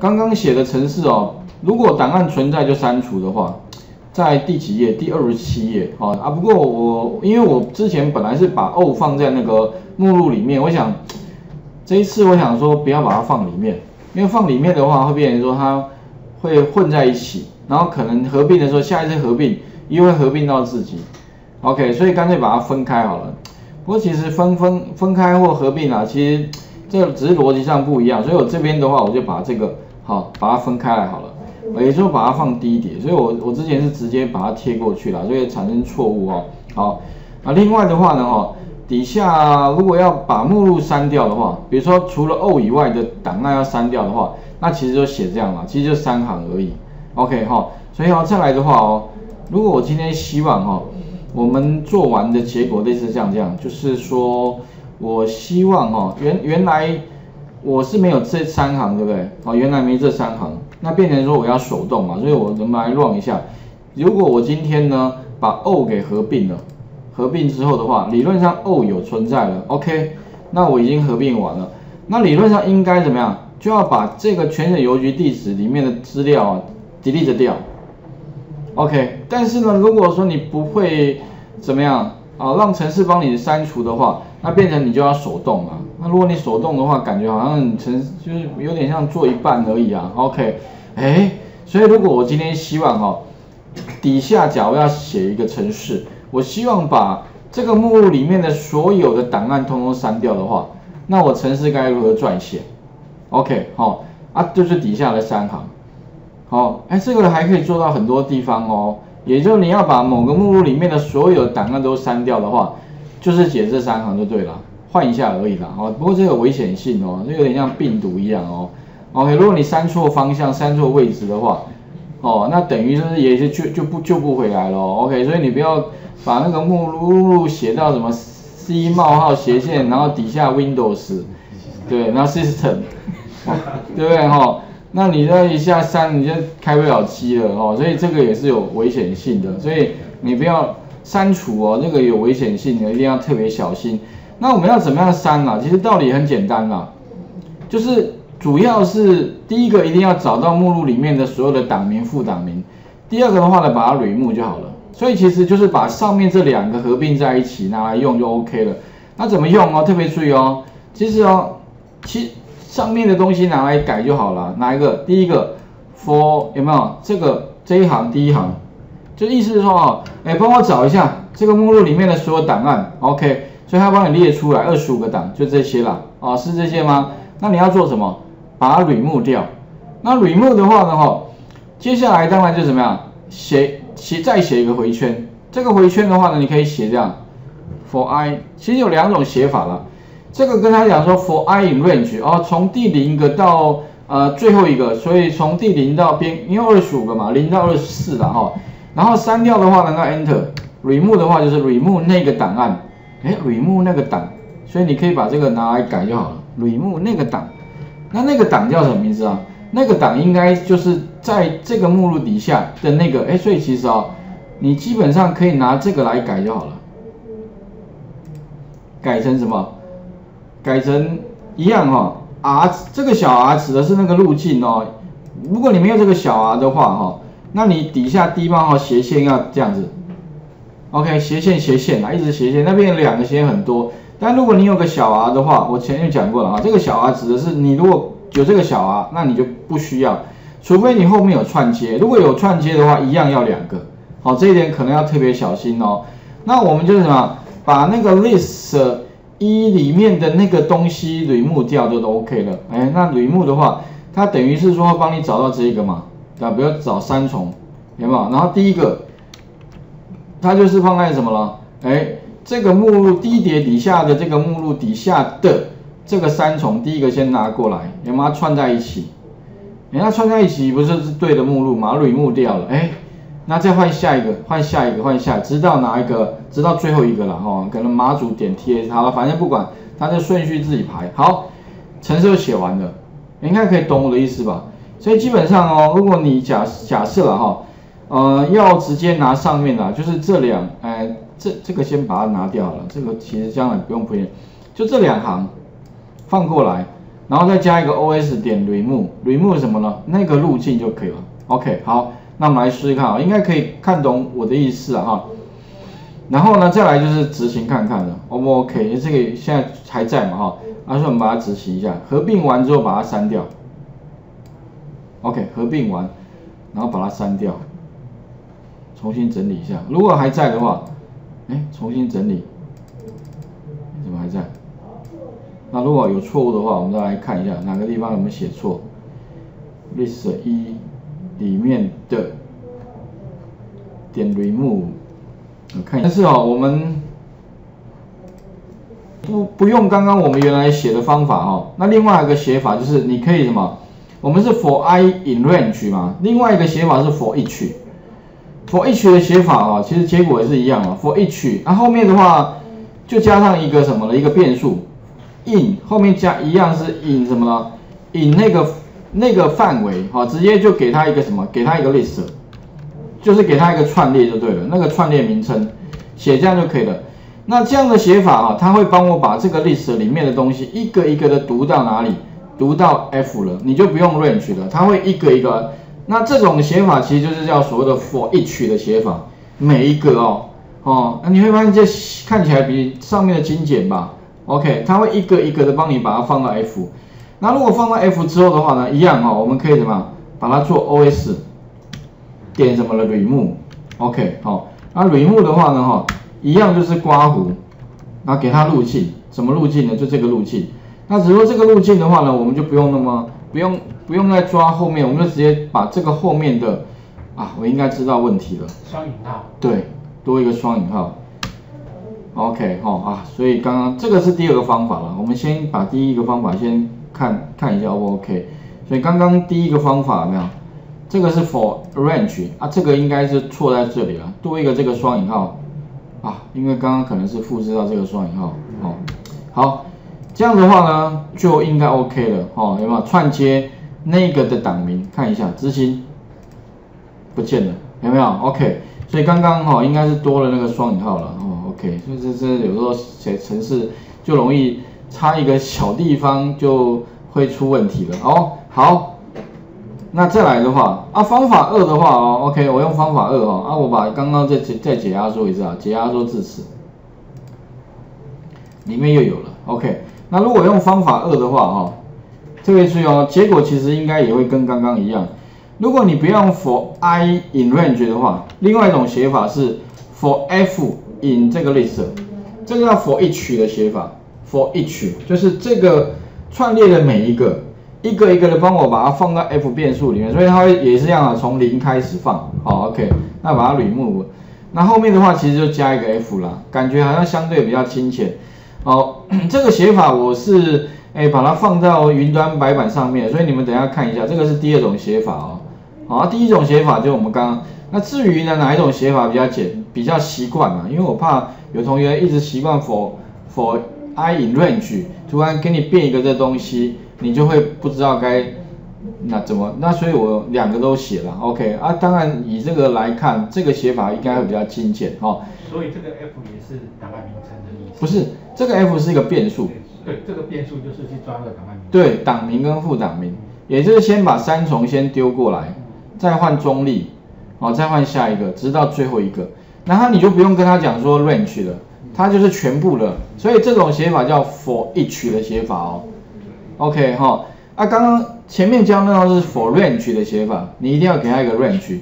刚刚写的程式哦，如果档案存在就删除的话，在第几页？第二十七页哦啊。不过我因为我之前本来是把 O 放在那个目录里面，我想这一次我想说不要把它放里面，因为放里面的话会变成说它会混在一起，然后可能合并的时候下一次合并又会合并到自己。OK，所以干脆把它分开好了。不过其实分分分开或合并啊，其实这只是逻辑上不一样。所以我这边的话，我就把这个好把它分开来好了，也就把它放低一点。所以我我之前是直接把它贴过去了，所以产生错误哦。好，那另外的话呢，哈，底下如果要把目录删掉的话，比如说除了 O 以外的档案要删掉的话，那其实就写这样嘛，其实就三行而已。OK 哈，所以哦再来的话哦，如果我今天希望哈。我们做完的结果类似这样这样，就是说我希望哈，原原来我是没有这三行，对不对？哦，原来没这三行，那变成说我要手动嘛，所以我们来 run 一下。如果我今天呢把 O 给合并了，合并之后的话，理论上 O 有存在了，OK，那我已经合并完了，那理论上应该怎么样？就要把这个全省邮局地址里面的资料啊 delete 掉。OK，但是呢，如果说你不会怎么样啊，让程式帮你删除的话，那变成你就要手动嘛。那如果你手动的话，感觉好像成就是有点像做一半而已啊。OK，哎，所以如果我今天希望哈，底下假如要写一个程式，我希望把这个目录里面的所有的档案通通删掉的话，那我程式该如何撰写？OK，好啊，就是底下的三行。好，哎，这个还可以做到很多地方哦。也就是你要把某个目录里面的所有档案都删掉的话，就是写这三行就对了，换一下而已啦。哦，不过这个危险性哦，这有点像病毒一样哦。OK，如果你删错方向、删错位置的话，哦，那等于就是也是就就不救不回来了。OK，所以你不要把那个目录写到什么 C 冒号斜线，然后底下 Windows，对，然后 System，对不对哈？那你这一下删，你就开不了机了哦，所以这个也是有危险性的，所以你不要删除哦，那个有危险性的，一定要特别小心。那我们要怎么样删呢？其实道理很简单啦，就是主要是第一个一定要找到目录里面的所有的档名、副档名，第二个的话呢，把它捋目就好了。所以其实就是把上面这两个合并在一起拿来用就 OK 了。那怎么用哦？特别注意哦，其实哦，其。上面的东西拿来改就好了，哪一个？第一个，for 有没有这个这一行第一行，就意思是说哦，哎，帮我找一下这个目录里面的所有档案，OK，所以它帮你列出来二十五个档，就这些了，哦，是这些吗？那你要做什么？把它 remove 掉。那 remove 的话呢，哈，接下来当然就怎么样，写写再写一个回圈，这个回圈的话呢，你可以写这样，for i，其实有两种写法了。这个跟他讲说，for i in range，哦，从第零个到呃最后一个，所以从第零到边，因为二十五个嘛，零到二十四了哈。然后删掉的话呢，那 enter，remove 的话就是 remove 那个档案，哎，remove 那个档，所以你可以把这个拿来改就好了，remove 那个档。那那个档叫什么名字啊？那个档应该就是在这个目录底下的那个，哎，所以其实啊，你基本上可以拿这个来改就好了，改成什么？改成一样哈，R 这个小 r 指的是那个路径哦。如果你没有这个小 r 的话哈，那你底下低冒号斜线要这样子，OK，斜线斜线啊，一直斜线，那边两个斜线很多。但如果你有个小 r 的话，我前面讲过了啊，这个小 r 指的是你如果有这个小 r，那你就不需要，除非你后面有串接。如果有串接的话，一样要两个。好，这一点可能要特别小心哦。那我们就是什么，把那个 list。一里面的那个东西捋目掉就都 OK 了，哎，那捋目的话，它等于是说帮你找到这个嘛，啊，不要找三重，有没有？然后第一个，它就是放在什么了？哎，这个目录第一叠底下的这个目录底下的这个三重，第一个先拿过来，有没有串在一起？哎，它串在一起不是是对的目录嘛？捋目掉了，哎。那再换下一个，换下一个，换下，直到哪一个，直到最后一个了哈。可能马祖点贴好了，反正不管，它的顺序自己排好。程式写完了，应该可以懂我的意思吧？所以基本上哦，如果你假假设了哈，呃，要直接拿上面的，就是这两，哎，这这个先把它拿掉了，这个其实将来不用铺就这两行放过来，然后再加一个 os 点 remove，remove 什么呢？那个路径就可以了。OK，好，那我们来试试看啊，应该可以看懂我的意思啊。然后呢，再来就是执行看看了，O 不 OK？这个现在还在嘛哈？所以我们把它执行一下，合并完之后把它删掉。OK，合并完，然后把它删掉，重新整理一下。如果还在的话，哎，重新整理，怎么还在？那如果有错误的话，我们再来看一下哪个地方有没有写错。list 一里面的点 remove，我看一下，但是哦，我们不不用刚刚我们原来写的方法哦。那另外一个写法就是你可以什么？我们是 for i in range 嘛，另外一个写法是 for each。For each 的写法啊，其实结果也是一样啊。for each，那后面的话就加上一个什么了？一个变数。in 后面加一样是 in 什么呢？in 那个那个范围，好，直接就给他一个什么？给他一个 list，就是给他一个串列就对了，那个串列名称写这样就可以了。那这样的写法啊，它会帮我把这个 list 里面的东西一个一个的读到哪里？读到 f 了，你就不用 range 了，它会一个一个。那这种写法其实就是叫所谓的 for each 的写法，每一个哦，哦，那你会发现这看起来比上面的精简吧？OK，它会一个一个的帮你把它放到 F，那如果放到 F 之后的话呢，一样哈，我们可以怎么把它做 OS 点什么了 remove，OK，好，那吕目的话呢哈，一样就是刮胡，那给它路径，什么路径呢？就这个路径。那只是说这个路径的话呢，我们就不用那么不用不用再抓后面，我们就直接把这个后面的啊，我应该知道问题了。双引号。对，多一个双引号。OK，好啊，所以刚刚这个是第二个方法了。我们先把第一个方法先看看一下，O 不 OK？所以刚刚第一个方法有没有？这个是 for range 啊，这个应该是错在这里了，多一个这个双引号啊，因为刚刚可能是复制到这个双引号。哦，好，这样的话呢就应该 OK 了。哦，有没有串接那个的档名？看一下执行，不见了，有没有？OK，所以刚刚哈应该是多了那个双引号了。哦 OK，所以这这有时候写程式就容易差一个小地方就会出问题了哦。好，那再来的话啊，方法二的话哦，OK，我用方法二哦啊，我把刚刚再再解压缩一次啊，解压缩至此，里面又有了 OK。那如果用方法二的话哈，特别注意哦，结果其实应该也会跟刚刚一样。如果你不用 for i in range 的话，另外一种写法是 for f。in 这个 list，这个叫 for each 的写法，for each 就是这个串列的每一个，一个一个的帮我把它放到 f 变数里面，所以它会也是这样的，从零开始放，好，OK，那把它 remove，那后面的话其实就加一个 f 啦，感觉好像相对比较亲切，好，这个写法我是哎把它放到云端白板上面，所以你们等下看一下，这个是第二种写法哦，好，第一种写法就我们刚刚。那至于呢，哪一种写法比较简，比较习惯嘛？因为我怕有同学一直习惯 for for i in range，突然给你变一个这东西，你就会不知道该那怎么那，所以我两个都写了，OK 啊。当然以这个来看，这个写法应该会比较精简哈。所以这个 f 也是档案名称的意思？不是，这个 f 是一个变数。对，这个变数就是去抓个档案名。对，档名跟副档名，也就是先把三重先丢过来，再换中立。好，再换下一个，直到最后一个，然后你就不用跟他讲说 range 了，它就是全部了。所以这种写法叫 for each 的写法哦。OK 哈，啊，刚刚前面教那个是 for range 的写法，你一定要给他一个 range。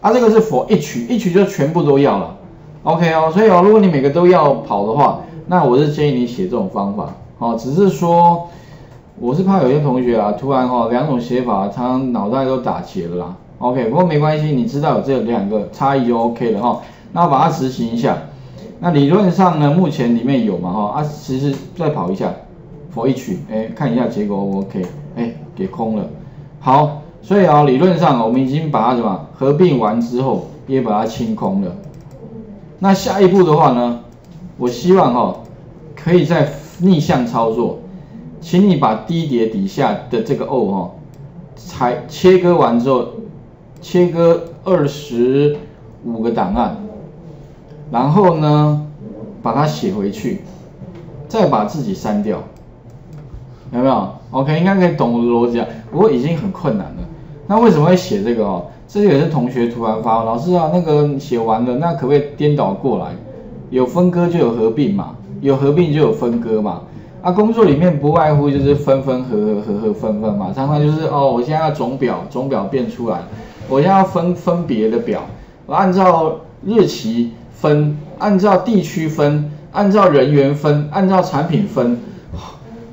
啊，这个是 for each，each 就全部都要了。OK 哦，所以哦，如果你每个都要跑的话，那我是建议你写这种方法。哦，只是说，我是怕有些同学啊，突然哈两种写法，他脑袋都打结了啦。OK，不过没关系，你知道有这两个差异就 OK 了哈。那把它执行一下。那理论上呢，目前里面有嘛哈啊，其实再跑一下，for each，哎，看一下结果 O 不 OK，哎，给空了。好，所以啊，理论上我们已经把它什么合并完之后，也把它清空了。那下一步的话呢，我希望哈，可以在逆向操作，请你把低碟底下的这个 O 哈，裁切割完之后。切割二十五个档案，然后呢，把它写回去，再把自己删掉。有没有？OK，应该可以懂我的逻辑啊。不过已经很困难了。那为什么会写这个哦？这个也是同学突然发，老师啊，那个写完了，那可不可以颠倒过来？有分割就有合并嘛，有合并就有分割嘛。啊，工作里面不外乎就是分分合合合合分分嘛，常常就是哦，我现在要总表，总表变出来，我现在要分分别的表，我按照日期分，按照地区分，按照人员分，按照产品分，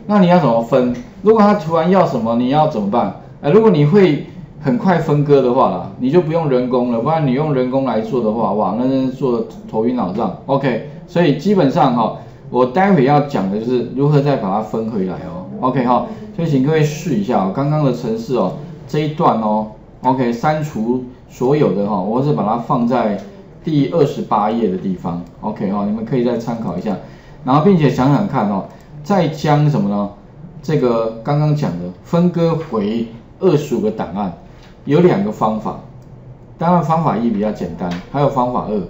那你要怎么分？如果他突然要什么，你要怎么办？哎，如果你会。很快分割的话啦，你就不用人工了，不然你用人工来做的话，哇，那真是做的头晕脑胀。OK，所以基本上哈，我待会要讲的就是如何再把它分回来哦。OK 哈，所以请各位试一下哦刚刚的程式哦，这一段哦，OK，删除所有的哈，我是把它放在第二十八页的地方。OK 哈，你们可以再参考一下，然后并且想想看哦，再将什么呢？这个刚刚讲的分割回二十五个档案。有两个方法，当然方法一比较简单，还有方法二。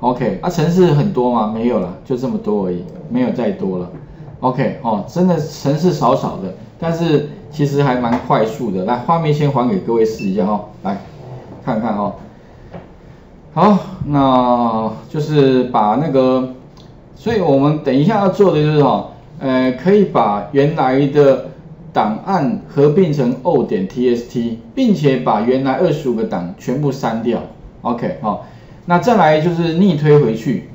OK，啊，城市很多吗？没有了，就这么多而已，没有再多了。OK，哦，真的城市少少的，但是其实还蛮快速的。来，画面先还给各位试一下哈，来看看哦。好，那就是把那个，所以我们等一下要做的就是哈，呃，可以把原来的。档案合并成 o 点 T S T，并且把原来二十五个档全部删掉。OK，好，那再来就是逆推回去，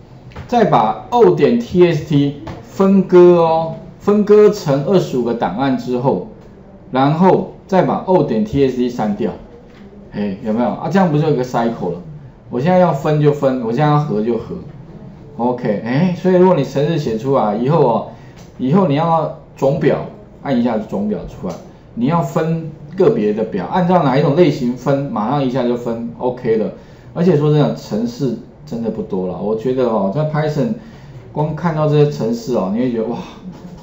再把 o 点 T S T 分割哦，分割成二十五个档案之后，然后再把 o 点 T S T 删掉。哎，有没有啊？这样不就有个 cycle 了？我现在要分就分，我现在要合就合。OK，哎，所以如果你程式写出来以后哦，以后你要总表。按一下总表出来，你要分个别的表，按照哪一种类型分，马上一下就分 OK 了。而且说真的，程式真的不多了。我觉得哦，在 Python 光看到这些程式哦，你会觉得哇，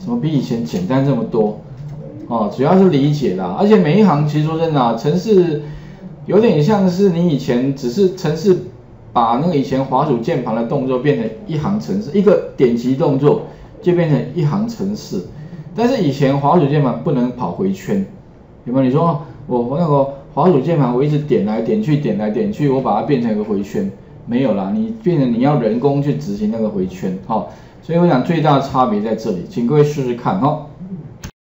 怎么比以前简单这么多？哦，主要是理解啦。而且每一行其实说真的，程式有点像是你以前只是程式把那个以前滑鼠键盘的动作变成一行程式，一个点击动作就变成一行程式。但是以前滑鼠键盘不能跑回圈，有没有？你说我我那个滑鼠键盘我一直点来点去，点来点去，我把它变成一个回圈，没有啦，你变成你要人工去执行那个回圈，好，所以我想最大的差别在这里，请各位试试看哈。